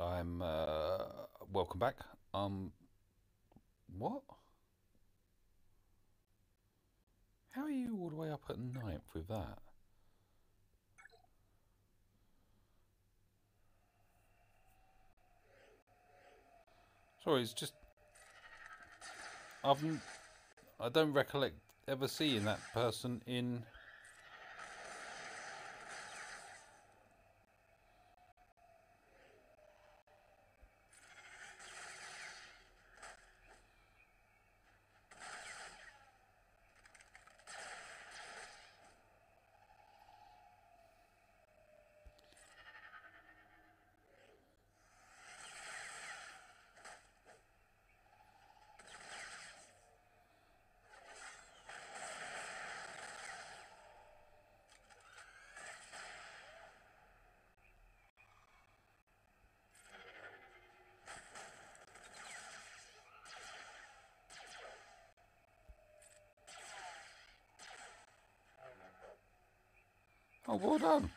I'm uh, welcome back. Um, what? How are you all the way up at ninth with that? Sorry, it's just I've I don't recollect ever seeing that person in. Oh, well done.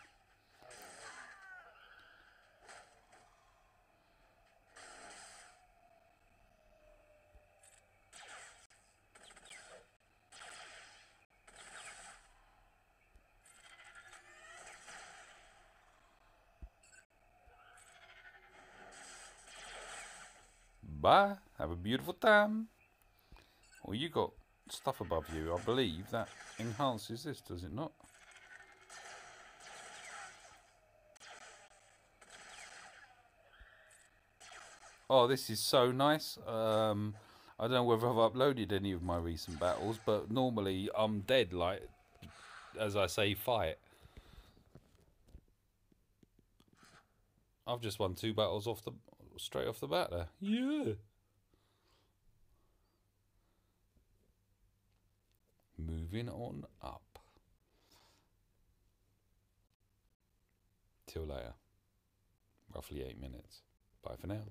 Bye. Have a beautiful time. Well, you got stuff above you. I believe that enhances this, does it not? Oh, this is so nice. Um, I don't know whether I've uploaded any of my recent battles, but normally I'm dead, like, as I say, fight. I've just won two battles off the straight off the bat there. Yeah. Moving on up. Till later. Roughly eight minutes. Bye for now.